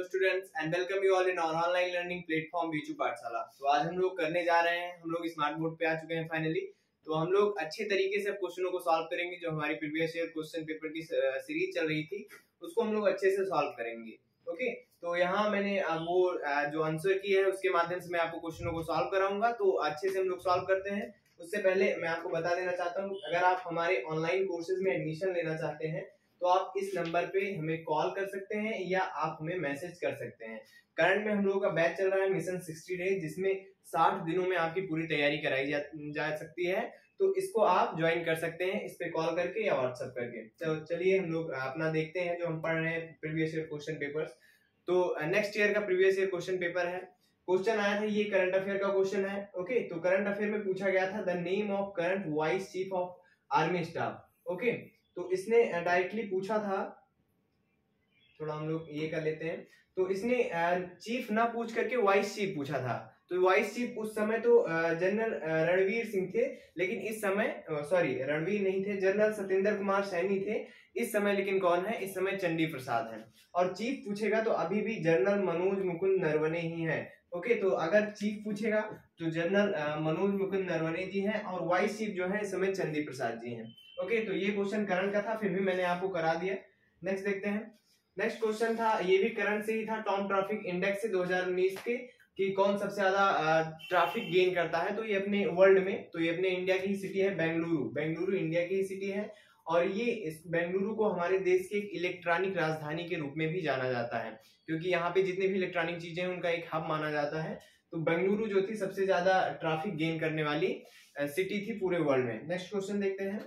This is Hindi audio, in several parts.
Hello students and welcome you all in our online learning platform Beechu Pathshala तो आज हम लोग करने जा रहे हैं, हम लोग स्मार्ट बोर्ड पे आ चुके हैं फाइनली तो हम लोग अच्छे तरीके से क्वेश्चनों को सॉल्व करेंगे, जो हमारी प्रीवियस ईयर क्वेश्चन पेपर की सीरीज़ चल रही थी, उसको हम लोग अच्छे से सॉल्व करेंगे. ओके तो यहाँ मैंने वो जो आंसर की है, उसके माध्यम से मैं आपको क्वेश्चनों को सॉल्व कराऊँगा. तो अच्छे से हम लोग सॉल्व करते हैं. उससे पहले मैं आपको बता देना चाहता हूँ, अगर आप हमारे ऑनलाइन कोर्सेज में एडमिशन लेना चाहते हैं तो आप इस नंबर पे हमें कॉल कर सकते हैं या आप हमें मैसेज कर सकते हैं। करंट में हम लोगों का बैच चल रहा है मिशन सिक्सटी डेज़ जिसमें साठ दिनों में आपकी पूरी तैयारी कराई जा, जा सकती है। तो इसको आप ज्वाइन कर सकते हैं इस पे कॉल करके या व्हाट्सएप करके। तो चलिए हम लोग अपना देखते हैं जो हम पढ़ रहे हैं प्रीवियस ईयर क्वेश्चन पेपर्स तो नेक्स्ट ईयर का प्रीवियस ईयर क्वेश्चन पेपर है। क्वेश्चन आया था ये करंट अफेयर का क्वेश्चन है ओके तो करंट अफेयर में पूछा गया था the name of current vice chief of army staff okay तो इसने डायरेक्टली पूछा था। थोड़ा हम लोग ये कर लेते हैं। तो इसने चीफ ना पूछ करके वाइस चीफ पूछा था। तो वाइस चीफ उस समय तो जनरल रणवीर सिंह थे, लेकिन इस समय सॉरी रणवीर नहीं थे जनरल सत्येंद्र कुमार सैनी थे। इस समय लेकिन कौन है? इस समय चंडी प्रसाद है। और चीफ पूछेगा तो अभी भी जनरल मनोज मुकुंद नरवने ही है। ओके तो अगर चीफ पूछेगा तो जनरल मनोज मुकुंद नरवने जी हैं और वाइस चीफ जो है, इस समय चंडी प्रसाद जी हैं। ओके तो ये क्वेश्चन करंट का था, फिर भी मैंने आपको करा दिया। नेक्स्ट देखते हैं। नेक्स्ट क्वेश्चन था, ये भी करंट से ही था टॉम ट्रैफ़िक इंडेक्स से 2019 के, कि कौन सबसे ज़्यादा ट्रैफ़िक गेन करता है। तो ये अपने वर्ल्ड में तो ये अपने इंडिया की ही सिटी है बेंगलुरु बेंगलुरु इंडिया की ही सिटी है। और ये इस बेंगलुरु को हमारे देश के एक इलेक्ट्रॉनिक राजधानी के रूप में भी जाना जाता है। क्योंकि यहाँ पे जितने भी इलेक्ट्रॉनिक चीज़ें हैं, उनका एक हब माना जाता है। तो बेंगलुरु जो थी, सबसे ज़्यादा ट्रैफ़िक गेन करने वाली सिटी थी पूरे वर्ल्ड में। नेक्स्ट क्वेश्चन देखते हैं।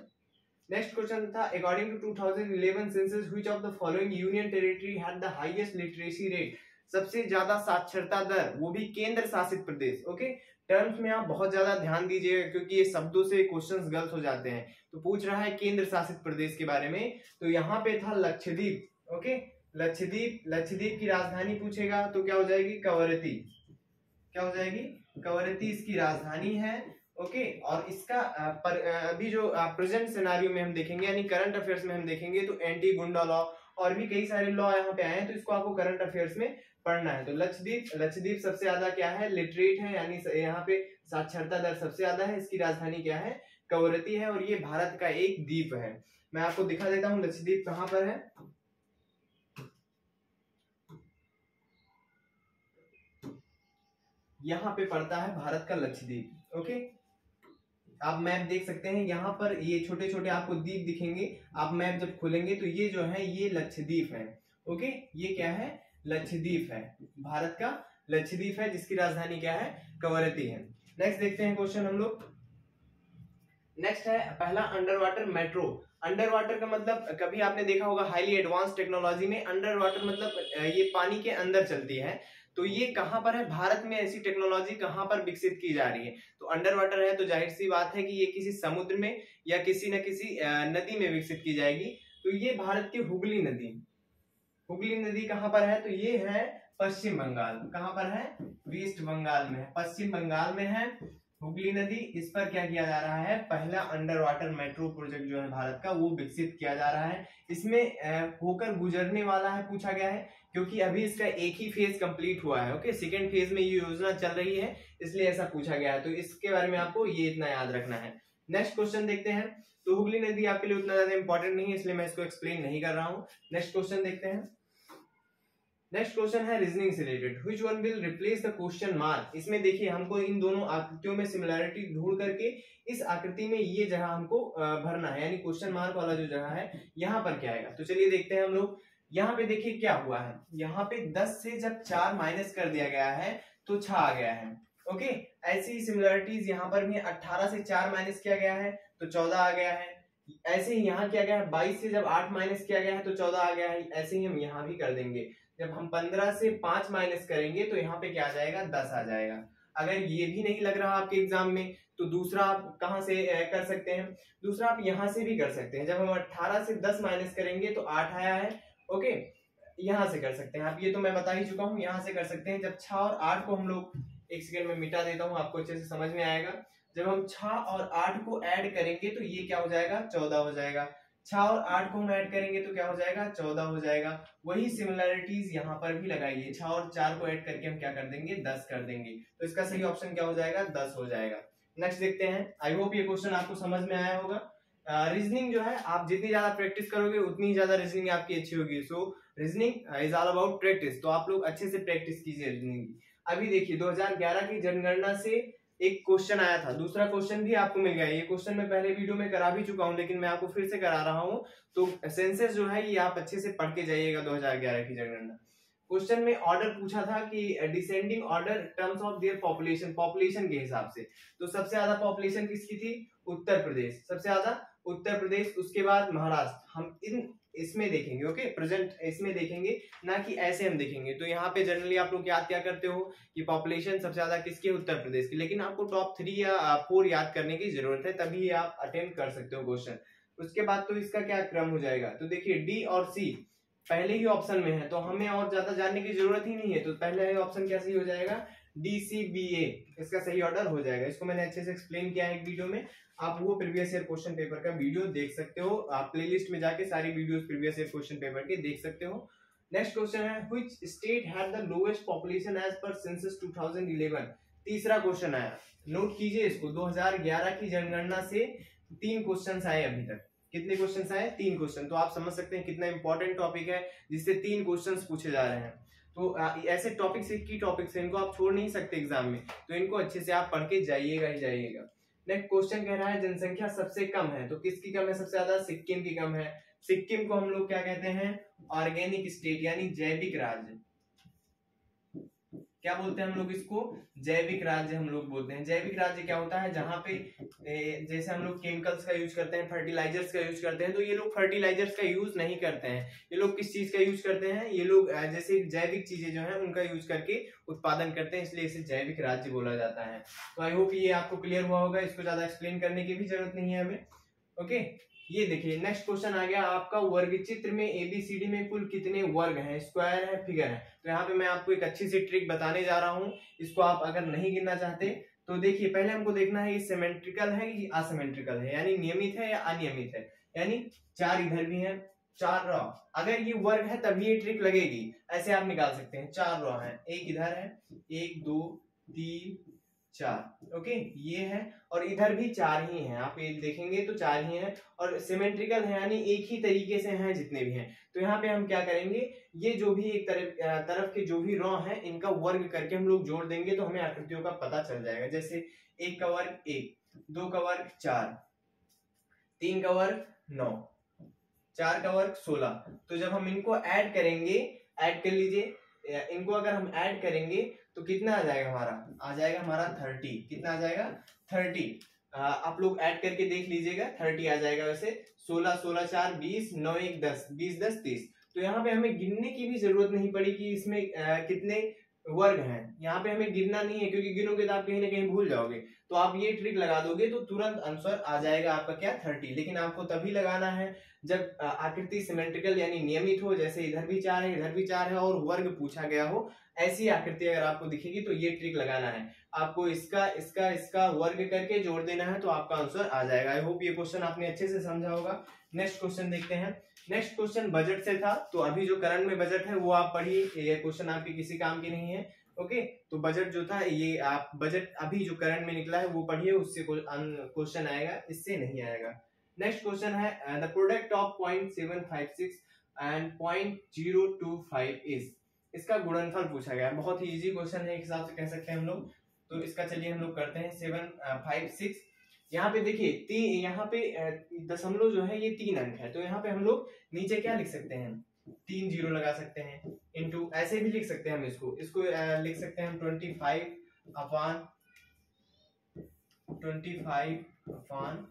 नेक्स्ट क्वेश्चन था according to 2011 census which of the following union territory had the highest literacy rate सबसे ज़्यादा साक्षरता दर, वो भी केंद्र शासित प्रदेश ओके टर्म्स में आप बहुत ज़्यादा ध्यान दीजिएगा, क्योंकि ये शब्दों से क्वेश्चंस गलत हो जाते हैं। तो पूछ रहा है केंद्र शासित प्रदेश के बारे में। तो यहाँ पे था लक्षद्वीप ओके लक्षद्वीप लक्षद्वीप की राजधानी पूछेगा तो क्या हो जाएगी? कवरती। क्या हो जाएगी? कवरती इसकी राजधानी है। ओके? और इसका पर अभी जो प्रेजेंट सिनारियो में हम देखेंगे, यानी करंट अफेयर्स में हम देखेंगे तो एंटी गुंडा लॉ और भी कई सारे लॉ यहाँ पे आए हैं तो इसको आपको करंट अफेयर्स में पढ़ना है। तो लक्षद्वीप लक्षद्वीप सबसे ज़्यादा क्या है? लिटरेट है, यानी यहाँ पे साक्षरता दर सबसे ज़्यादा है, इसकी राजधानी क्या है? कवरती है, और ये भारत का एक द्वीप है। मैं आपको दिखा देता हूँ, लक्षद्वीप कहाँ पर है? यहाँ पे पड़ता है भारत का लक्षद्वीप, ओके? आप मैप देख सकते हैं, यहाँ पर ये छोटे छोटे आपको द्वीप दिखेंगे, आप मैप जब खोलेंगे तो ये जो है, ये लक्षद्वीप है। ओके? ये क्या है? लक्षद्वीप है। भारत का लक्षद्वीप है, जिसकी राजधानी क्या है? कवरती है। नेक्स्ट देखते हैं क्वेश्चन हम लोग। नेक्स्ट है, पहला under water metro under water का मतलब कभी आपने देखा होगा हाईली एडवांस टेक्नोलॉजी में अंडर वाटर मतलब ये पानी के अंदर चलती है। तो ये कहाँ पर है? भारत में ऐसी टेक्नोलॉजी कहाँ पर विकसित की जा रही है? तो अंडर वाटर है तो ज़ाहिर सी बात है कि ये किसी समुद्र में या किसी न किसी नदी में विकसित की जाएगी। तो ये भारत की हुगली नदी। हुगली नदी कहाँ पर है? तो ये है पश्चिम बंगाल। कहाँ पर है? वेस्ट बंगाल में है। पश्चिम बंगाल में है। हुगली नदी, इस पर क्या किया जा रहा है? पहला अंडर वाटर मेट्रो प्रोजेक्ट जो है भारत का, वो विकसित किया जा रहा है। इसमें होकर गुजरने वाला है, पूछा गया है क्योंकि अभी इसका एक ही फ़ेज़ कंप्लीट हुआ है ओके सेकेंड फ़ेज़ में ये योजना चल रही है, इसलिए ऐसा पूछा गया है। तो इसके बारे में आपको ये इतना याद रखना है। नेक्स्ट क्वेश्चन देखते हैं। तो हुगली नदी आपके लिए उतना ज़्यादा इंपॉर्टेंट नहीं है, इसलिए मैं इसको एक्सप्लेन नहीं कर रहा हूँ। नेक्स्ट क्वेश्चन देखते हैं। नेक्स्ट क्वेश्चन है रीजनिंग से related which one will replace the question mark इसमें देखिए, हमको इन दोनों आकृतियों में सिमिलैरिटी ढूंढ करके इस आकृति में ये जगह हमको भरना है। यानी क्वेश्चन मार्क वाला जो जगह है, यहाँ पर क्या आएगा? तो चलिए देखते हैं हम लोग। यहाँ पे देखिए क्या हुआ है। यहाँ पे 10 से जब चार माइनस कर दिया गया है तो छ आ गया है। ओके? ऐसी सिमिलरिटीज यहाँ पर भी 18 से चार माइनस किया गया है तो 14 आ गया है। ऐसे ही यहाँ किया गया है 22 से जब 8 माइनस किया गया है तो 14 आ गया है। ऐसे ही हम यहाँ भी कर देंगे। जब हम पंद्रह से पाँच माइनस करेंगे तो यहाँ पे क्या आ जाएगा? दस आ जाएगा। अगर ये भी नहीं लग रहा आपके एग्ज़ाम में तो दूसरा आप कहाँ से कर सकते हैं? दूसरा आप यहाँ से भी कर सकते हैं। जब हम 18 से 10 माइनस करेंगे तो 8 आया है। ओके? यहाँ से कर सकते हैं। आप ये तो मैं बता ही चुका हूँ, यहाँ से कर सकते हैं। जब छ और आठ को हम लोग एक सेकेंड में मिटा देता हूँ, आपको अच्छे से समझ में आएगा। जब हम छ और आठ को ऐड करेंगे तो ये क्या हो जाएगा? चौदह हो जाएगा। छह और आठ को हम ऐड करेंगे तो क्या हो जाएगा? चौदह हो जाएगा। वही सिमिलरिटीज यहाँ पर भी लगाइए। छह और चार को ऐड करके हम क्या कर देंगे? दस कर देंगे। तो इसका सही ऑप्शन क्या हो जाएगा? दस हो जाएगा। नेक्स्ट देखते हैं। आई होप ये क्वेश्चन आपको समझ में आया होगा। रीजनिंग uh, जो है आप जितनी ज़्यादा प्रैक्टिस करोगे उतनी ज़्यादा रीजनिंग आपकी अच्छी होगी। So reasoning is all about practice तो आप लोग अच्छे से प्रैक्टिस कीजिए रीजनिंग अभी देखिए 2011 की जनगणना से एक क्वेश्चन आया था। दूसरा क्वेश्चन भी आपको मिल गया। ये क्वेश्चन मैं पहले वीडियो में करा भी चुका हूँ लेकिन मैं आपको फिर से करा रहा हूँ। तो सेंसस जो है ये आप अच्छे से पढ़ के जाइएगा 2011 की जनगणना। क्वेश्चन में ऑर्डर पूछा था कि descending order terms of their population population के हिसाब से। तो सबसे ज़्यादा पॉपुलेशन किसकी थी? उत्तर प्रदेश। सबसे ज़्यादा उत्तर प्रदेश, उसके बाद महाराष्ट्र। हम इन, इसमें देखेंगे ओके प्रेजेंट इसमें देखेंगे, ना कि ऐसे हम देखेंगे। तो यहाँ पे जनरली आप लोग याद क्या करते हो कि पॉपुलेशन सबसे ज़्यादा किसकी, उत्तर प्रदेश की। लेकिन आपको टॉप थ्री या फोर याद करने की ज़रूरत है, तभी आप अटेम्प्ट कर सकते हो क्वेश्चन उसके बाद तो इसका क्या क्रम हो जाएगा? तो देखिए डी और सी पहले ही ऑप्शन में है तो हमें और ज़्यादा जानने की ज़रूरत ही नहीं है। तो पहले ऑप्शन क्या सही हो जाएगा? डी सी बी ए इसका सही ऑर्डर हो जाएगा। इसको मैंने अच्छे से एक्सप्लेन किया है एक वीडियो में। आप वो प्रीवियस ईयर क्वेश्चन पेपर का वीडियो देख सकते हो। आप प्लेलिस्ट में जाके सारी videos previous year question paper के देख सकते हो। नेक्स्ट क्वेश्चन है which state had the lowest population as per census 2011 तीसरा क्वेश्चन आया। नोट कीजिए इसको 2011 की जनगणना से तीन क्वेश्चन आए अभी तक। कितने क्वेश्चंस आए? तीन क्वेश्चन तो आप समझ सकते हैं कितना इंपॉर्टेंट टॉपिक है, जिससे तीन क्वेश्चंस पूछे जा रहे हैं। तो ऐसे टॉपिक से की टॉपिक से इनको आप छोड़ नहीं सकते एग्ज़ाम में। तो इनको अच्छे से आप पढ़ के जाइएगा ही जाइएगा। नेक्स्ट क्वेश्चन कह रहा है, जनसंख्या सबसे कम है। तो किसकी कम है सबसे ज़्यादा? सिक्किम की कम है। सिक्किम को हम लोग क्या कहते हैं? ऑर्गेनिक स्टेट यानी जैविक राज्य। क्या बोलते हैं हम लोग इसको? जैविक राज्य हम लोग बोलते हैं। जैविक राज्य क्या होता है? जहाँ पे जैसे हम लोग केमिकल्स का यूज़ करते हैं फर्टिलाइजर्स का यूज़ करते हैं तो ये लोग फर्टिलाइजर्स का यूज़ नहीं करते हैं। ये लोग किस चीज़ का यूज़ करते हैं? ये लोग जैसे जैविक चीज़ें जो है, उनका यूज़ करके उत्पादन करते हैं, इसलिए इसे जैविक राज्य बोला जाता है। तो आई होप ये आपको क्लियर हुआ होगा। इसको ज़्यादा एक्सप्लेन करने की भी ज़रूरत नहीं है हमें। ओके ये देखिए नेक्स्ट क्वेश्चन आ गया आपका वर्ग चित्र में एबीसीडी में कुल कितने वर्ग हैं? स्क्वायर है फिगर है। तो यहाँ पे मैं आपको एक अच्छी सी ट्रिक बताने जा रहा हूँ। इसको आप अगर नहीं गिनना चाहते तो देखिए, पहले हमको देखना है ये सिमेट्रिकल है कि असिमेट्रिकल है? यानी नियमित है या अनियमित है? यानी चार इधर भी है, चार रॉ। अगर ये वर्ग है तभी ये ट्रिक लगेगी। ऐसे आप निकाल सकते हैं। चार रॉ है। एक इधर है, एक, दो, तीन चार ओके ये है और इधर भी चार ही हैं। आप ये देखेंगे तो चार ही हैं और सिमेट्रिकल है, यानी एक ही तरीके से हैं जितने भी हैं। तो यहाँ पे हम क्या करेंगे? ये जो भी एक तरफ़ तरफ़ के जो भी रॉ हैं, इनका वर्ग करके हम लोग जोड़ देंगे तो हमें आकृतियों का पता चल जाएगा। जैसे एक का वर्ग एक, दो का वर्ग चार, तीन का वर्ग नौ, चार का वर्ग सोलह। तो जब हम इनको ऐड करेंगे ऐड कर लीजिए इनको अगर हम ऐड करेंगे तो कितना आ जाएगा हमारा? आ जाएगा हमारा थर्टी कितना आ जाएगा? थर्टी आप लोग ऐड करके देख लीजिएगा थर्टी आ जाएगा वैसे. सोलह सोलह चार बीस नौ एक दस. बीस दस तीस. तो यहाँ पे हमें गिनने की भी ज़रूरत नहीं पड़ी कि इसमें आ, कितने वर्ग हैं. यहाँ पे हमें गिनना नहीं है क्योंकि गिनोगे तो आप कहीं ना कहीं भूल जाओगे. तो आप ये ट्रिक लगा दोगे तो तुरंत आंसर आ जाएगा आपका क्या? थर्टी लेकिन आपको तभी लगाना है जब आकृति सिमेट्रिकल यानी नियमित हो, जैसे इधर भी चार है, इधर भी चार है और वर्ग पूछा गया हो, ऐसी आकृति अगर आपको दिखेगी तो ये ट्रिक लगाना है। आपको इसका इसका इसका वर्ग करके जोड़ देना है तो आपका आंसर आ जाएगा। आई होप ये क्वेश्चन आपने अच्छे से समझा होगा। नेक्स्ट क्वेश्चन देखते हैं। नेक्स्ट क्वेश्चन बजट से था तो अभी जो करंट में बजट है वो आप पढ़िए, ये क्वेश्चन आपके किसी काम के नहीं है ओके तो बजट जो था, ये आप बजट अभी जो करंट में निकला है वो पढ़िए, उससे क्वेश्चन आएगा, इससे नहीं आएगा। नेक्स्ट क्वेश्चन है the product of point seven five six and point zero two five is इसका गुणनफल पूछा गया। बहुत ही इजी क्वेश्चन है, एक हिसाब से कह सकते हैं हम लोग। तो इसका चलिए हम लोग करते हैं सेवन फाइव सिक्स यहाँ पे देखिए तीन यहाँ पे दशमलव जो है, ये तीन अंक है। तो यहाँ पे हम लोग नीचे क्या लिख सकते हैं? तीन ज़ीरो लगा सकते हैं। इनटू ऐसे भी लिख सकते हैं हम इसको। इसको लिख सकते हैं twenty five upon twenty five upon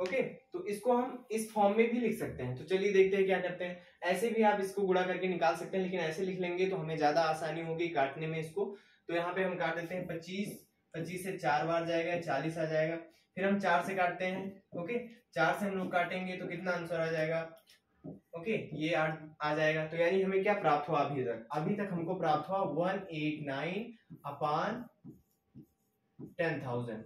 okay? तो इसको हम इस फॉर्म में भी लिख सकते हैं। तो चलिए देखते हैं क्या करते हैं। ऐसे भी आप इसको गुड़ा करके निकाल सकते हैं लेकिन ऐसे लिख लेंगे तो हमें ज़्यादा आसानी होगी काटने में इसको। तो यहाँ पे हम काट देते हैं पच्चीस। पच्चीस से चार बार जाएगा चालीस आ जाएगा। फिर हम चार से काटते हैं ओके? चार से हम लोग काटेंगे तो कितना आंसर आ जाएगा? ओके? ये आ, आ जाएगा। तो यानी हमें क्या प्राप्त हुआ अभी तक? अभी तक हमको प्राप्त हुआ one eight nine upon ten thousand.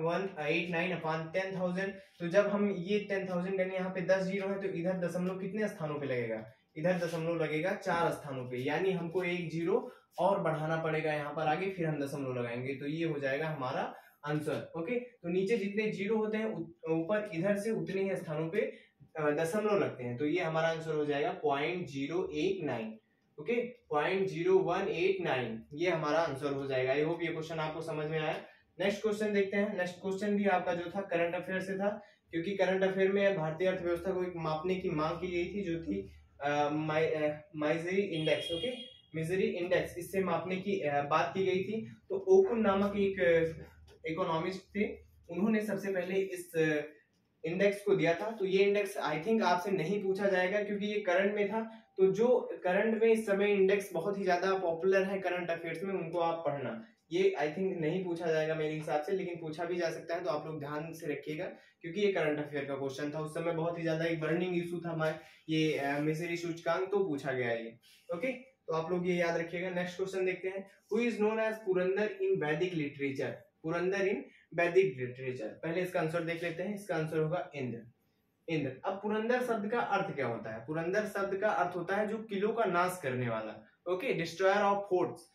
One eight nine upon ten thousand तो जब हम ये टेन थाउज़ेंड करेंगे यहाँ पे दस ज़ीरो है तो इधर दशमलव कितने स्थानों पे लगेगा? इधर दशमलव लगेगा चार स्थानों पे। यानी हमको एक ज़ीरो और बढ़ाना पड़ेगा यहाँ पर आगे, फिर हम दशमलव लगाएँगे। तो ये हो जाएगा हमारा आंसर ओके तो नीचे जितने ज़ीरो होते हैं ऊपर, इधर से उतने ही स्थानों पे दशमलव लगते हैं। तो ये हमारा आंसर हो जाएगा point zero eight nine okay point zero one eight nine ये हमारा आंसर हो जाएगा। आई होप ये क्वेश्चन आपको समझ में आया। नेक्स्ट क्वेश्चन देखते हैं। नेक्स्ट क्वेश्चन भी आपका जो था करंट अफेयर से था, क्योंकि करंट अफेयर में भारतीय अर्थव्यवस्था को एक मापने की मांग की गई थी, जो थी misery index okay misery index इससे मापने की बात की गई थी। तो ओकुन नामक एक इकोनॉमिस्ट थे। उन्होंने सबसे पहले इस इंडेक्स को दिया था। तो ये इंडेक्स आई थिंक आपसे नहीं पूछा जाएगा, क्योंकि ये करंट में था। तो जो करंट में इस समय इंडेक्स बहुत ही ज़्यादा पॉपुलर है करंट अफेयर्स में, उनको आप पढ़ना। ये आई थिंक नहीं पूछा जाएगा मेरे हिसाब से, लेकिन पूछा भी जा सकता है तो आप लोग ध्यान से रखिएगा, क्योंकि ये करंट अफेयर का क्वेश्चन था। उस समय बहुत ही ज़्यादा एक बर्निंग इशू था हमारे, ये मिसरी सूचकांक तो पूछा गया ये। ओके तो आप लोग ये याद रखिएगा। नेक्स्ट क्वेश्चन देखते हैं। Who is known as Purandar in Vedic literature Purandar in Vedic literature पहले इसका आंसर देख लेते हैं। इसका आंसर होगा इंद्र। इंद्र। अब पुरंदर शब्द का अर्थ क्या होता है? पुरंदर शब्द का अर्थ होता है जो किलो का नाश करने वाला। ओके डिस्ट्रॉयर ऑफ़ फोर्ट्स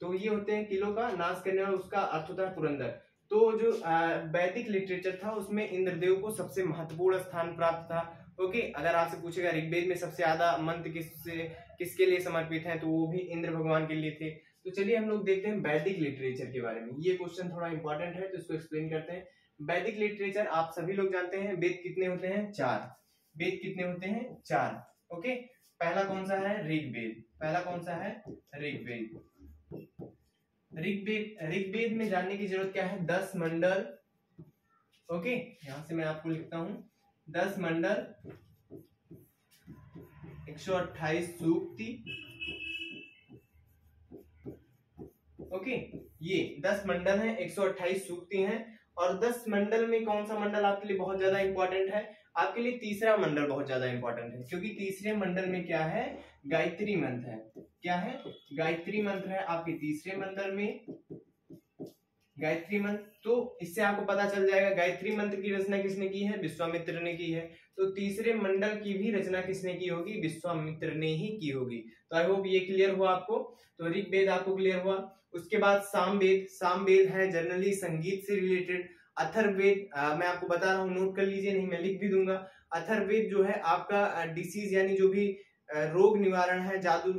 तो ये होते हैं किलो का नाश करने वाला उसका अर्थ होता है पुरंदर। तो जो वैदिक लिटरेचर था, उसमें इंद्रदेव को सबसे महत्वपूर्ण स्थान प्राप्त था। ओके, अगर आपसे पूछेगा, ऋग्वेद में सबसे ज़्यादा मंत्र किससे, किसके लिए समर्पित है तो वो भी इंद्र भगवान के लिए थे। तो चलिए हम लोग देखते हैं वैदिक लिटरेचर के बारे में। ये क्वेश्चन थोड़ा इंपॉर्टेंट है तो इसको एक्सप्लेन करते हैं। वैदिक लिटरेचर आप सभी लोग जानते हैं, वेद कितने होते हैं? चार। वेद कितने होते हैं? चार। ओके, पहला कौन सा है? ऋग्वेद। पहला कौन सा है? ऋग्वेद। ऋग्वेद ऋग्वेद में जानने की ज़रूरत क्या है? दस मंडल। ओके यहाँ से मैं आपको लिखता हूँ। दस मंडल। एक सौ अट्ठाईस सूक्ति। ओके ये दस मंडल है, एक सौ अट्ठाईस सूक्ति हैं। और दस मंडल में कौन सा मंडल आपके लिए बहुत ज़्यादा इंपॉर्टेंट है? आपके लिए तीसरा मंडल बहुत ज़्यादा इंपॉर्टेंट है, क्योंकि तीसरे मंडल में क्या है? गायत्री मंत्र है। क्या है? गायत्री मंत्र है आपके तीसरे मंडल में। गायत्री मंत्र तो इससे आपको पता चल जाएगा, गायत्री मंत्र की रचना किसने की है? विश्वामित्र ने की है। तो तीसरे मंडल की भी रचना किसने की होगी? विश्वामित्र ने ही की होगी। तो आई होप ये क्लियर हुआ आपको? तो ऋग्वेद आपको क्लियर हुआ। उसके बाद सामवेद। सामवेद है जनरली संगीत से रिलेटेड अथर्वेद मैं आपको बता रहा हूँ नोट कर लीजिए, नहीं, मैं लिख भी दूँगा। अथर्वेद जो है आपका डिसीज यानी जो भी रोग निवारण है, जादू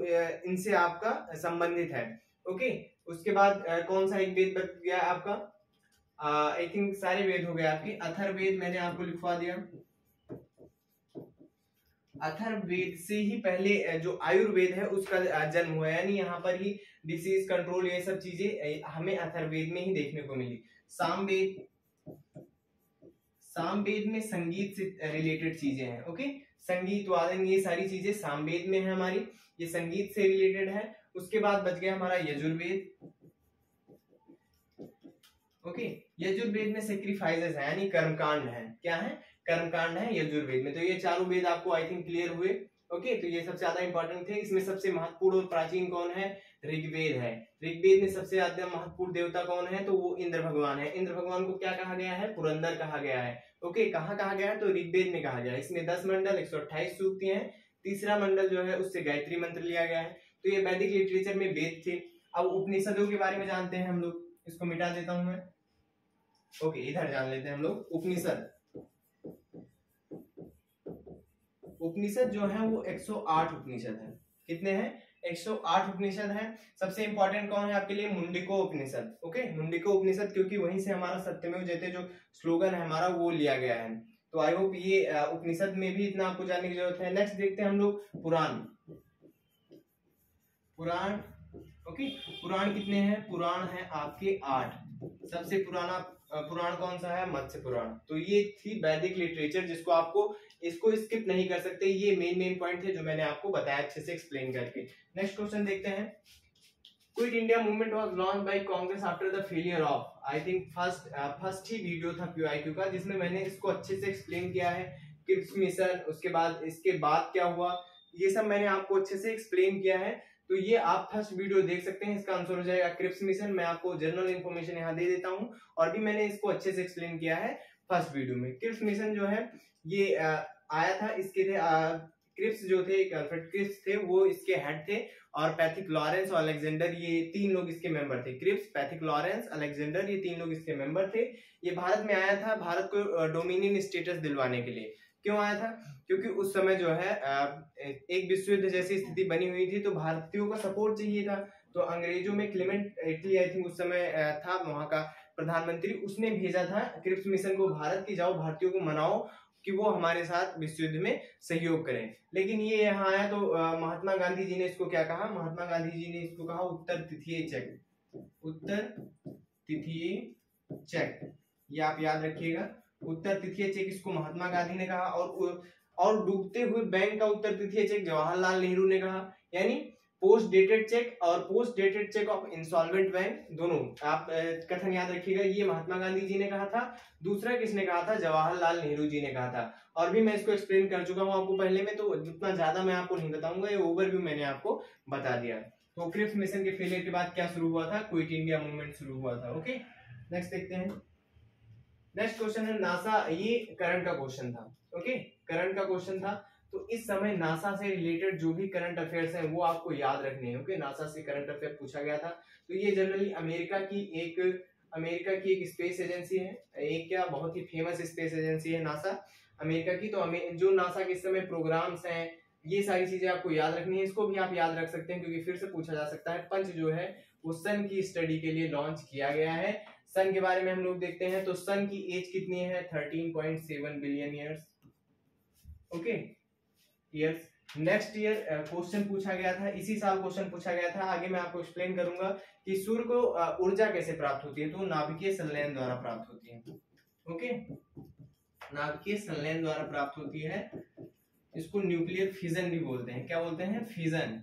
इनसे आपका संबंधित है। ओके? उसके बाद कौन सा एक वेद बच गया आपका? आई थिंक सारे वेद हो गए आपके। अथर्वेद मैंने आपको लिखवा दिया। अथर्वेद से ही पहले जो आयुर्वेद है, उसका जन्म हुआ यानी यहाँ पर ही डिसीज कंट्रोल ये सब चीज़ें हमें अथर्वेद में ही देखने को मिली। सामवेद सामवेद में संगीत से रिलेटेड चीज़ें हैं ओके संगीत वादन, ये सारी चीज़ें सामवेद में है हमारी, ये संगीत से रिलेटेड है। उसके बाद बच गया हमारा यजुर्वेद ओके यजुर्वेद में सेक्रीफाइसेस है, यानी कर्मकांड है। क्या है? कर्मकांड है यजुर्वेद में। तो ये चारों वेद आपको आई थिंक क्लियर हुए ओके तो ये सबसे ज़्यादा इंपॉर्टेंट थे। इसमें सबसे महत्वपूर्ण और प्राचीन कौन है? ऋग्वेद है। ऋग्वेद में सबसे ज़्यादा महत्वपूर्ण देवता कौन है? तो वो इंद्र भगवान है। इंद्र भगवान को क्या कहा गया है? पुरंदर कहा गया है। ओके, कहाँ कहा गया है? तो ऋग्वेद में कहा गया है। इसमें दस मंडल, एक सौ है। तीसरा मंडल जो है, उससे गायत्री मंत्र लिया गया है। तो ये वैदिक लिटरेचर में वेद थे। अब उपनिषदों के बारे में जानते हैं हम लोग। इसको मिटा देता हूँ मैं। ओके, इधर जान लेते हैं हम लोग। उपनिषद। उपनिषद जो है, वो 108 उपनिषद है। कितने हैं? 108 उपनिषद है। सबसे इंपॉर्टेंट कौन है आपके लिए? मुंडिको उपनिषद। ओके? मुंडिको उपनिषद क्योंकि वहीं से हमारा सत्यमेव जयते जो स्लोगन है हमारा, वो लिया गया है। तो आई होप ये उपनिषद में भी इतना आपको जानने की ज़रूरत है। नेक्स्ट देखते हैं हम लोग पुराण। पुराण, ओके? पुराण कितने हैं? पुराण है आपके आठ। सबसे पुराना पुराण कौन सा है? मत्स्य पुराण। तो ये थी वैदिक लिटरेचर जिसको आपको इसको स्किप नहीं कर सकते। ये मेन मेन पॉइंट थे जो मैंने आपको बताया अच्छे से एक्सप्लेन करके। नेक्स्ट क्वेश्चन देखते हैं। Quit India movement was launched by Congress after the failure of I think first first he video था क्यू का, जिसमें मैंने इसको अच्छे से एक्सप्लेन किया है। क्रिप्स मिशन उसके बाद, इसके बाद क्या हुआ? ये सब मैंने आपको अच्छे से एक्सप्लेन किया है। तो ये आप फ़र्स्ट वीडियो देख सकते हैं इसका आंसर हो जाएगा क्रिप्स मिशन मैं आपको जनरल इन्फॉर्मेशन यहाँ दे देता हूँ और भी मैंने इसको अच्छे से एक्सप्लेन किया है फ़र्स्ट वीडियो में। क्रिप्स मिशन जो है ये आ, आया था इसके थे क्रिप्स जो थे क्रिप्स थे वो इसके हेड थे और पैथिक लॉरेंस और अलेक्जेंडर ये तीन लोग इसके मेंबर थे। क्रिप्स पैथिक लॉरेंस अलेक्जेंडर ये तीन लोग इसके मेंबर थे। ये भारत में आया था भारत को डोमिनियन स्टेटस दिलवाने के लिए। क्यों आया था? क्योंकि उस समय जो है एक विश्व युद्ध जैसी स्थिति बनी हुई थी तो भारतीयों का सपोर्ट चाहिए था। तो अंग्रेज़ों में क्लिमेंट, इटली आई थिंक उस समय था वहाँ का प्रधानमंत्री, उसने भेजा था, क्रिप्स मिशन को भारत की जाओ, भारतीयों को मनाओ कि वो हमारे साथ विश्व युद्ध में सहयोग करें। लेकिन ये यहाँ आया तो महात्मा गांधी जी ने इसको क्या कहा? महात्मा गांधी जी ने इसको कहा, उत्तर तिथि चेक। उत्तर तिथि चेक। ये आप याद रखिएगा। उत्तर तिथि चेक इसको महात्मा गांधी ने कहा और और डूबते हुए बैंक का उत्तर तिथि चेक जवाहरलाल नेहरू ने कहा। यानी पोस्ट डेटेड चेक और post dated cheque of instalment bank दोनों। आप कथन याद रखिएगा, ये महात्मा गांधी जी ने कहा था, दूसरा किसने कहा था? जवाहरलाल नेहरू जी ने कहा था। और भी मैं इसको एक्सप्लेन कर चुका हूँ आपको पहले में तो जितना ज़्यादा मैं आपको नहीं बताऊँगा, ये ओवरव्यू मैंने आपको बता दिया। तो क्रिप्स मिशन के फेलियर के बाद क्या शुरू हुआ था? क्विट इंडिया मूवमेंट शुरू हुआ था ओके नेक्स्ट देखते हैं। नेक्स्ट क्वेश्चन है नासा ये करंट का क्वेश्चन था ओके करंट का क्वेश्चन था तो इस समय नासा से रिलेटेड जो भी करंट अफेयर्स हैं, वो आपको याद रखने हैं, ओके? नासा से करंट अफेयर पूछा गया था। तो ये जनरली अमेरिका की एक, अमेरिका की एक स्पेस एजेंसी है, एक क्या बहुत ही फ़ेमस स्पेस एजेंसी है नासा। अमेरिका की तो जो नासा के इस समय प्रोग्राम्स हैं, ये सारी चीज़ें आपको याद रखनी है। इसको भी आप याद रख सकते हैं, क्योंकि फिर से पूछा जा सकता है। पंच जो है, वो सन की स्टडी के लिए लॉन्च किया गया है। सन के बारे में हम लोग देखते हैं तो सन की एज कितनी है? Thirteen point seven billion years. Okay years next year question पूछा गया था इसी साल क्वेश्चन पूछा गया था। आगे मैं आपको एक्सप्लेन करूँगा कि सूर्य को uh, ऊर्जा कैसे प्राप्त होती है तो नाभिकीय संलयन द्वारा प्राप्त होती है। ओके नाभिकीय संलयन द्वारा प्राप्त होती है इसको न्यूक्लियर फिजन भी बोलते हैं। क्या बोलते हैं? फिजन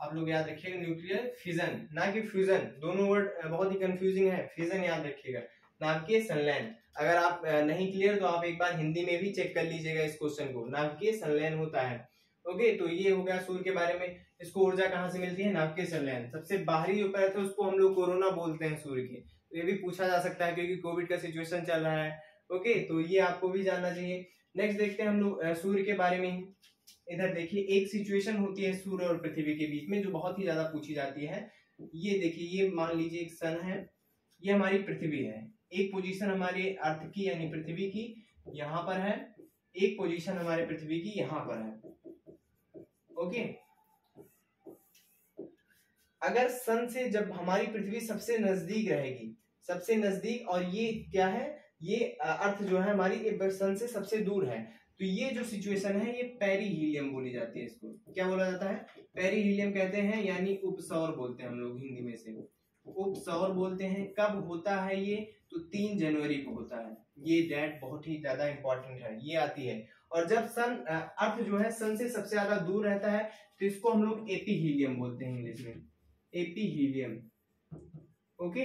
आप लोग याद रखिएगा न्यूक्लियर फिजन ना कि फ्यूजन दोनों वर्ड uh, बहुत ही कंफ्यूजिंग है। फिजन याद रखिएगा। नाभिकीय संलयन. अगर आप नहीं क्लियर तो आप एक बार हिंदी में भी चेक कर लीजिएगा इस क्वेश्चन को। नाभिकीय संलयन होता है। ओके तो ये हो गया सूर्य के बारे में। इसको ऊर्जा कहाँ से मिलती है? नाभिकीय संलयन। सबसे बाहरी जो परत है, उसको हम लोग कोरोना बोलते हैं सूर्य के। तो ये भी पूछा जा सकता है क्योंकि कोविड का सिचुएशन चल रहा है। ओके तो ये आपको भी जानना चाहिए। नेक्स्ट देखते हैं हम लोग सूर्य के बारे में। इधर देखिए, एक सिचुएशन होती है सूर्य और पृथ्वी के बीच में, जो बहुत ही ज़्यादा पूछी जाती है। ये देखिए, ये मान लीजिए एक सन है। ये हमारी पृथ्वी है। एक पोजीशन हमारे अर्थ की यानी पृथ्वी की यहाँ पर है, एक पोजीशन हमारे पृथ्वी की यहाँ पर है। ओके अगर सन से जब हमारी पृथ्वी सबसे नज़दीक रहेगी, सबसे नज़दीक और ये क्या है? ये अर्थ जो है हमारी सन से सबसे दूर है। तो ये जो सिचुएशन है, ये पेरी हीलियम बोली जाती है इसको। क्या बोला जाता है? पेरी हीलियम कहते हैं, यानी उपसौर बोलते हैं हम लोग हिंदी में से। उपसौर बोलते हैं, कब होता है ये? तो तीन जनवरी को होता है। ये डेट बहुत ही ज़्यादा इंपॉर्टेंट है, ये आती है। और जब सन अर्थ जो है, सन से सबसे ज़्यादा दूर रहता है तो इसको हम लोग एपी हीलियम बोलते हैं इंग्लिश में। Epithelium okay?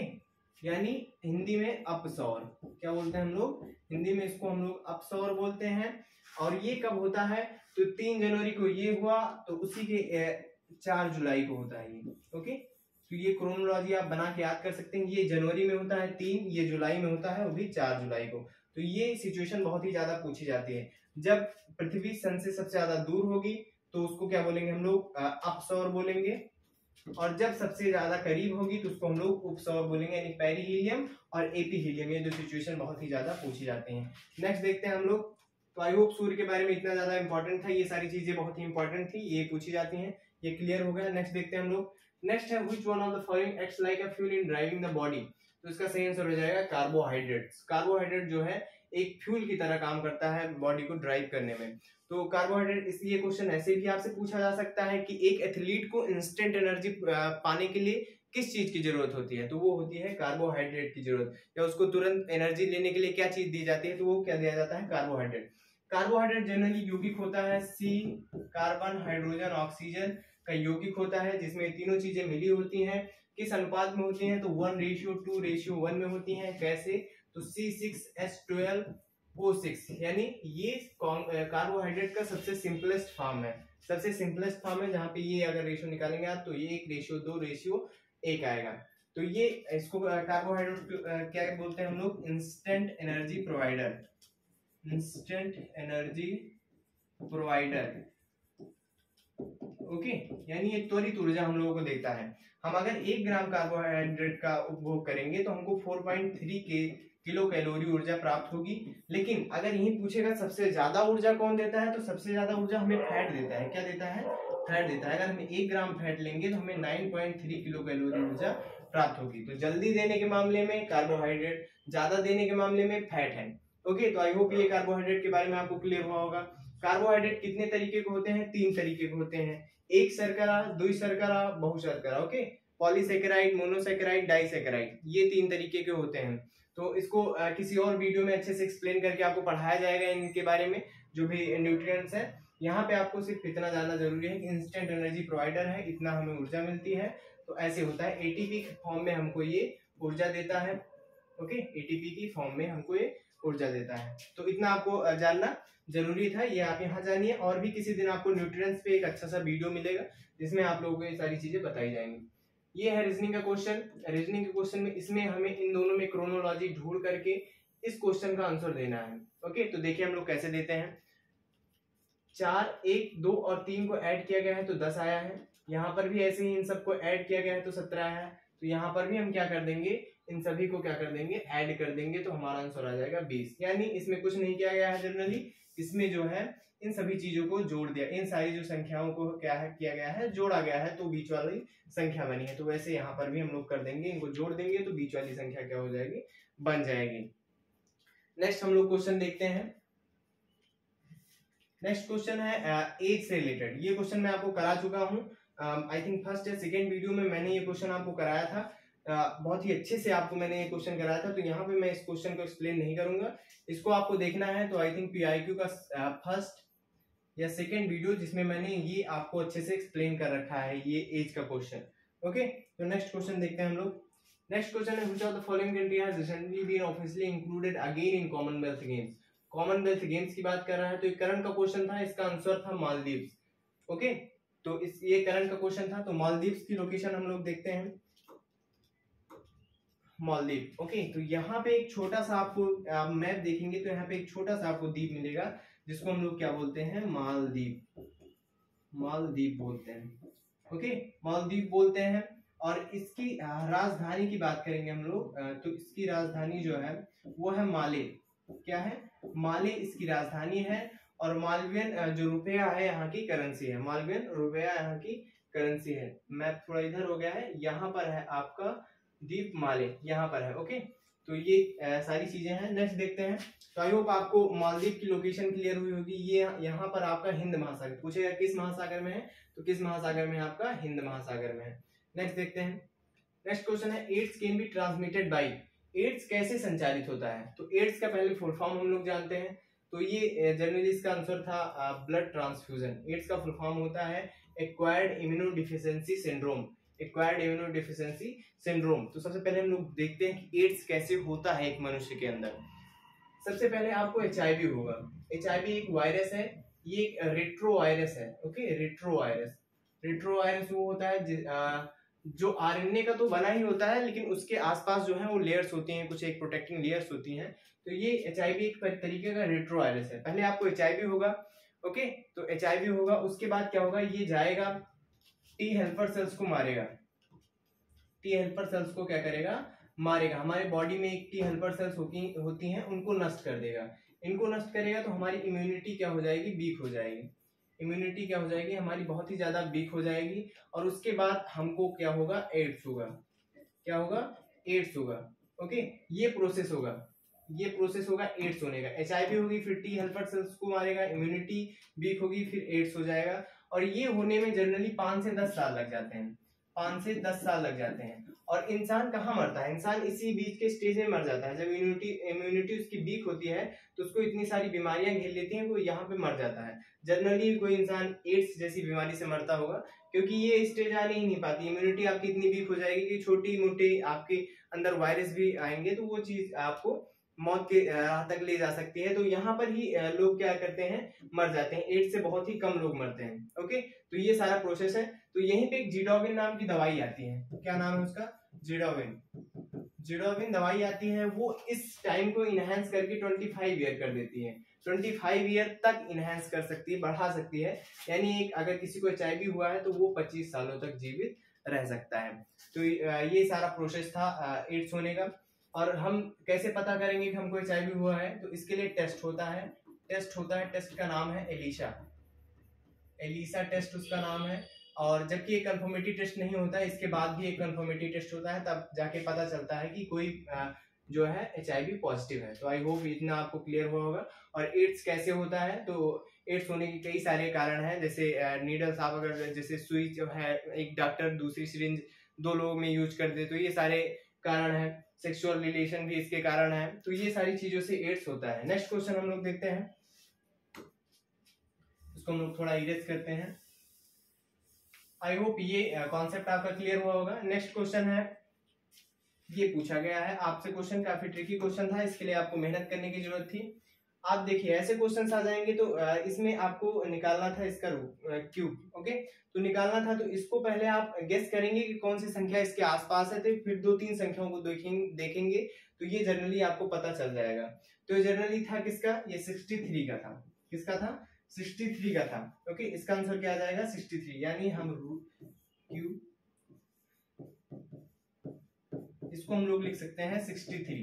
यानी हिंदी में अपसौर। क्या बोलते हैं हम लोग? हिंदी में इसको हम लोग अपसौर बोलते हैं। और ये कब होता है? तो तीन जनवरी को ये हुआ तो उसी के चार जुलाई को होता है ये। ओके? तो ये क्रोनोलॉजी आप बना के याद कर सकते हैं ये जनवरी में होता है तीन, ये जुलाई में होता है, वो भी चार जुलाई को। तो ये सिचुएशन बहुत ही ज़्यादा पूछी जाती है। जब पृथ्वी सन से सबसे ज़्यादा दूर होगी तो उसको क्या बोलेंगे हम लोग? अपसौर बोलेंगे। और जब सबसे ज़्यादा करीब होगी तो उसको हम लोग उपसौर बोलेंगे, यानी पेरीहीलियम और एपीहीलियम ये जो सिचुएशन बहुत ही ज़्यादा पूछी जाती हैं। नेक्स्ट देखते हैं हम लोग। तो आई होप सूर्य के बारे में इतना ज़्यादा इंपॉर्टेंट था। ये सारी चीज़ें बहुत ही इंपॉर्टेंट थी। ये पूछी जाती हैं। ये क्लियर हो गया। नेक्स्ट देखते हैं हम लोग। नेक्स्ट है which one of the following acts like a fuel in driving the body तो इसका सही आंसर हो जाएगा कार्बोहाइड्रेट्स कार्बोहाइड्रेट जो है, एक फ्यूल की तरह काम करता है बॉडी को ड्राइव करने में. तो कार्बोहाइड्रेट इसलिए क्वेश्चन ऐसे भी आपसे पूछा जा सकता है कि एक एथलीट को इंस्टेंट एनर्जी पाने के लिए किस चीज़ की ज़रूरत होती है? तो वो होती है कार्बोहाइड्रेट की ज़रूरत. या उसको तुरंत एनर्जी लेने के लिए क्या चीज़ दी जाती है? तो वो क्या दिया जाता है? कार्बोहाइड्रेट कार्बोहाइड्रेट जनरली यौगिक होता है सी कार्बन हाइड्रोजन ऑक्सीजन का यौगिक होता है, जिसमें तीनों चीज़ें मिली होती हैं। किस अनुपात में होती हैं? तो one ratio two ratio one में होती हैं। कैसे? तो C six S twelve O six यानी ये कार्बोहाइड्रेट का सबसे सिंपलेस्ट फॉर्म है। सबसे सिंपलेस्ट फॉर्म है, जहाँ पे ये अगर रेशियो निकालेंगे आप तो ये एक रेशियो दो रेशियो एक आएगा। तो ये इसको कार्बोहाइड्रेट क्या बोलते हैं हम लोग? Instant energy provider instant energy provider okay? यानी ये त्वरित ऊर्जा हम लोगों को देता है। हम अगर एक ग्राम कार्बोहाइड्रेट का उपभोग करेंगे तो हमको 4.3 के किलो कैलोरी ऊर्जा प्राप्त होगी। लेकिन अगर यही पूछेगा सबसे ज़्यादा ऊर्जा कौन देता है तो सबसे ज़्यादा ऊर्जा हमें फैट देता है। क्या देता है? फैट देता है। अगर हम एक ग्राम फैट लेंगे तो हमें 9.3 किलो कैलोरी ऊर्जा प्राप्त होगी। तो जल्दी देने के मामले में कार्बोहाइड्रेट ज़्यादा देने के मामले में फैट है। ओके? तो आई होप ये कार्बोहाइड्रेट के बारे में आपको क्लियर हुआ होगा। कार्बोहाइड्रेट कितने तरीके के होते हैं? तीन तरीके के होते हैं। एक शर्करा दुई शर्करा बहुशर्करा ओके? पॉलीसेकेराइड मोनोसेकेराइड डाइसेकेराइड ये तीन तरीके के होते हैं। तो इसको आ, किसी और वीडियो में अच्छे से एक्सप्लेन करके आपको पढ़ाया जाएगा इनके बारे में जो भी न्यूट्रिएंट्स है। यहाँ पे आपको सिर्फ़ इतना जानना ज़रूरी है कि इंस्टेंट एनर्जी प्रोवाइडर है इतना हमें ऊर्जा मिलती है। तो ऐसे होता है एटीपी के फॉर्म में हमको ये ऊर्जा देता है ओके? एटीपी की फॉर्म में हमको ये ऊर्जा देता है। तो इतना आपको जानना ज़रूरी था, ये आप यहाँ जानिए और भी किसी दिन आपको न्यूट्रिएंट्स पे एक अच्छा सा वीडियो मिलेगा, जिसमें आप लोगों को ये सारी चीज़ें बताई जाएँगी। ये है रीजनिंग का क्वेश्चन रीजनिंग के क्वेश्चन में इसमें हमें इन दोनों में क्रोनोलॉजी ढूंढ करके इस क्वेश्चन का आंसर देना है। ओके तो देखिए हम लोग कैसे देते हैं। चार, एक, दो और तीन को ऐड किया गया है तो दस आया है। यहाँ पर भी ऐसे ही इन सबको ऐड किया गया है तो सत्रह आया है। तो यहाँ पर भी हम क्या कर देंगे? इन सभी को क्या कर देंगे? ऐड कर देंगे तो हमारा आंसर आ जाएगा बीस यानी इसमें कुछ नहीं किया गया है जनरली इसमें जो है इन सभी चीज़ों को जोड़ दिया. इन सारी जो संख्याओं को क्या है किया गया है जोड़ा गया है तो बीच वाली संख्या बनी है. तो वैसे यहाँ पर भी हम लोग कर देंगे इनको जोड़ देंगे तो बीच वाली संख्या क्या हो जाएगी? बन जाएगी. नेक्स्ट हम लोग क्वेश्चन देखते हैं. नेक्स्ट क्वेश्चन है एज से रिलेटेड ये क्वेश्चन मैं आपको करा चुका हूँ. आई थिंक फ़र्स्ट या सेकेंड वीडियो में मैंने ये क्वेश्चन आपको कराया था. uh, बहुत ही अच्छे से आपको मैंने ये क्वेश्चन कराया था तो यहाँ पे मैं इस क्वेश्चन को एक्सप्लेन नहीं करूँगा। इसको आपको देखना है तो आई थिंक पीआईक्यू का फ़र्स्ट या सेकेंड वीडियो जिसमें मैंने ये आपको अच्छे से एक्सप्लेन कर रखा है, ये एज का क्वेश्चन ओके तो नेक्स्ट क्वेश्चन देखते हैं हम लोग। नेक्स्ट क्वेश्चन है of the following country has recently been officially included again in Commonwealth Games Commonwealth Games की बात कर रहा है तो एक करंट का क्वेश्चन था, इसका आंसर था मालदीव्स ओके तो इस, ये करंट का क्वेश्चन था तो मालदीव्स की लोकेशन हम लोग देखते हैं। मालदीव ओके तो यहाँ पे एक छोटा सा आपको, आप मैप देखेंगे तो यहाँ पे एक छोटा सा आपको द्वीप मिलेगा, जिसको हम लोग क्या बोलते हैं? मालदीव मालदीव बोलते हैं। ओके मालदीव बोलते हैं। और इसकी राजधानी की बात करेंगे हम लोग तो इसकी राजधानी जो है, वो है माले। क्या है? माले इसकी राजधानी है, और मालवियन जो रुपया है यहाँ की करेंसी है। मालवियन रुपया यहाँ की करेंसी है। मैप थोड़ा इधर हो गया है। यहाँ पर है आपका दीप माले यहाँ पर है ओके? तो ये आ, सारी चीज़ें हैं। नेक्स्ट देखते हैं। तो आई होप आपको मालदीव की लोकेशन क्लियर हुई होगी। ये यहाँ पर आपका हिंद महासागर। पूछेगा किस महासागर में है? तो किस महासागर में आपका हिंद महासागर में है? नेक्स्ट देखते हैं। नेक्स्ट क्वेश्चन है AIDS can be transmitted by AIDS कैसे संचालित होता है? तो एड्स का पहले फुल फॉर्म हम लोग जानते हैं। तो ये जनरली इसका आंसर था ब्लड ट्रांसफ्यूजन एड्स का फुल फॉर्म होता है acquired immunodeficiency syndrome acquired immunodeficiency syndrome तो सबसे पहले हम लोग देखते हैं कि एड्स कैसे होता है एक मनुष्य के अंदर। सबसे पहले आपको एचआईवी होगा। एचआईवी एक वायरस है, ये एक रेट्रो वायरस है okay retrovirus retrovirus वो होता है, जो आरएनए का तो बना ही होता है, लेकिन उसके आसपास जो है वो लेयर्स होती हैं, कुछ एक प्रोटेक्टिंग लेयर्स होती हैं। तो ये एच एक तरीके का रेट्रो वायरस है। पहले आपको एच होगा ओके तो एच होगा, उसके बाद क्या होगा? ये जाएगा टी हेल्पर सेल्स को मारेगा। टी हेल्पर सेल्स को क्या करेगा? मारेगा। हमारे बॉडी में एक टी हेल्पर सेल्स होती होती हैं, उनको नष्ट कर देगा। इनको नष्ट करेगा तो हमारी इम्यूनिटी क्या हो जाएगी? वीक हो जाएगी। इम्यूनिटी क्या हो जाएगी? हमारी बहुत ही ज़्यादा वीक हो जाएगी और उसके बाद हमको क्या होगा? एड्स होगा। क्या होगा? एड्स होगा। ओके ये प्रोसेस होगा। ये प्रोसेस होगा एड्स होने का। एच होगी, फिर टी हेल्पर सेल्स को मारेगा। इम्यूनिटी वीक होगी, फिर एड्स हो जाएगा। और ये होने में जनरली पाँच से दस साल लग जाते हैं। पाँच से दस साल लग जाते हैं। और इंसान कहाँ मरता है? इंसान इसी बीच के स्टेज में मर जाता है। जब इम्यूनिटी इम्यूनिटी उसकी वीक होती है तो उसको इतनी सारी बीमारियाँ घेर लेती हैं वो यहाँ पे मर जाता है। जनरली कोई इंसान एड्स जैसी बीमारी से मरता होगा, क्योंकि ये स्टेज आने ही नहीं पाती। इम्यूनिटी आपकी इतनी वीक हो जाएगी कि छोटी मोटी आपके अंदर वायरस भी आएँगे तो वो चीज़ आपको मौत के तक ले जा सकती है। तो यहाँ पर ही लोग क्या करते हैं? मर जाते हैं। एड्स से बहुत ही कम लोग मरते हैं। ओके? तो ये सारा प्रोसेस है। तो यहीं पे एक जीडोविन नाम की दवाई आती है। क्या नाम है उसका? जीडोविन। जीडोविन दवाई आती है, वो इस टाइम को इनहेंस करके 25 ईयर कर देती है। 25 ईयर तक इनहेंस कर सकती है, बढ़ा सकती है। यानी एक, अगर किसी को एच हुआ है तो वो 25 सालों तक जीवित रह सकता है। तो ये सारा प्रोसेस था एड्स होने का। और हम कैसे पता करेंगे कि हमको एच हुआ है? तो इसके लिए टेस्ट होता है। टेस्ट होता है टेस्ट का नाम है एलिशा एलिसा टेस्ट उसका नाम है। और जबकि एक कन्फर्मेटिव टेस्ट नहीं होता है इसके बाद भी एक कन्फर्मेटिव टेस्ट होता है, तब जाके पता चलता है कि कोई जो है एच पॉजिटिव है। तो आई होप इतना आपको क्लियर हुआ होगा। और एड्स कैसे होता है? तो एड्स होने के कई सारे कारण हैं। जैसे नीडल्स आप अगर जैसे सुई जो है, एक डॉक्टर दूसरी सिरिंज दो लोगों में यूज़ कर दे तो ये सारे कारण है सेक्सुअल रिलेशन भी इसके कारण है। तो ये सारी चीज़ों से एड्स होता है। नेक्स्ट क्वेश्चन हम लोग देखते हैं। इसको हम लोग थोड़ा इरेज करते हैं। आई होप ये कॉन्सेप्ट आपका क्लियर हुआ होगा। नेक्स्ट क्वेश्चन है। ये पूछा गया है। आपसे क्वेश्चन काफ़ी ट्रिकी क्वेश्चन था, इसके लिए आपको मेहनत करने की ज़रूरत थी। आप देखिए, ऐसे क्वेश्चन आ जाएँगे तो इसमें आपको निकालना था इसका क्यूब ओके तो निकालना था तो इसको पहले आप गेस करेंगे कि कौन सी संख्या इसके आसपास है तो फिर दो तीन संख्याओं को देखेंगे तो ये जनरली आपको पता चल जाएगा। तो ये जनरली था किसका? ये सिक्सटी थ्री का था। किसका था? सिक्सटी थ्री का था ओके इसका आंसर क्या आ जाएगा? सिक्सटी थ्री यानी हम रूट क्यू इसको हम लोग लिख सकते हैं सिक्सटी थ्री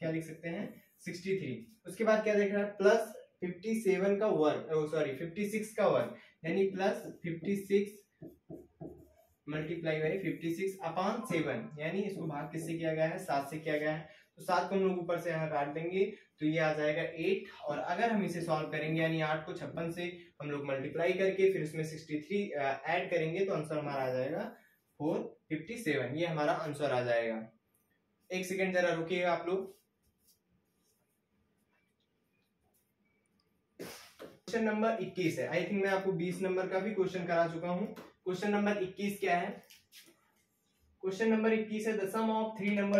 क्या लिख सकते हैं? सिक्सटी थ्री उसके बाद क्या देख रहा है? प्लस फिफ्टी सेवन का वर्ग सॉरी फिफ्टी सिक्स का वर्ग यानी plus fifty six multiply by fifty six upon seven यानी इसको भाग किससे किया गया है? सात से किया गया है। तो सात को हम लोग ऊपर से यहाँ काट देंगे तो ये आ जाएगा एट और अगर हम इसे सॉल्व करेंगे, यानी आठ को छप्पन से हम लोग मल्टीप्लाई करके, फिर उसमें सिक्सटी थ्री ऐड करेंगे तो आंसर हमारा आ जाएगा फोर फिफ्टी सेवन ये हमारा आंसर आ जाएगा। एक सेकेंड जरा रुकिएगा आप लोग। क्वेश्चन नंबर 21 है। आई थिंक मैं आपको 20 नंबर का भी क्वेश्चन करा चुका हूँ। क्वेश्चन नंबर 21 क्या है? क्वेश्चन नंबर 21 है the sum of three number